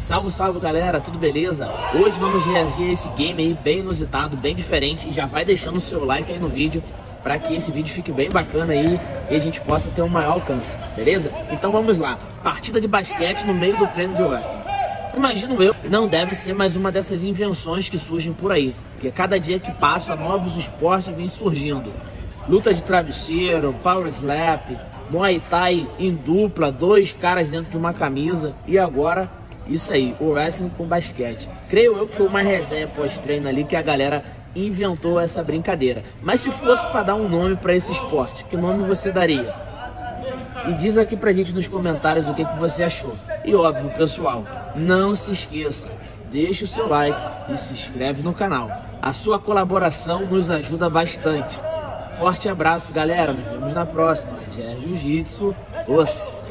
Salve, salve galera, tudo beleza? Hoje vamos reagir a esse game aí bem inusitado, bem diferente e já vai deixando o seu like aí no vídeo para que esse vídeo fique bem bacana aí e a gente possa ter um maior alcance, beleza? Então vamos lá, partida de basquete no meio do treino de wrestling. Imagino eu, não deve ser mais uma dessas invenções que surgem por aí, porque cada dia que passa novos esportes vêm surgindo. Luta de travesseiro, power slap, Muay Thai em dupla, dois caras dentro de uma camisa e agora isso aí, o wrestling com basquete. Creio eu que foi uma resenha pós-treino ali que a galera inventou essa brincadeira. Mas se fosse para dar um nome para esse esporte, que nome você daria? E diz aqui pra gente nos comentários o que, que você achou. E óbvio, pessoal, não se esqueça, deixe o seu like e se inscreve no canal. A sua colaboração nos ajuda bastante. Forte abraço, galera. Nos vemos na próxima. Já é Jiu-Jitsu. Os.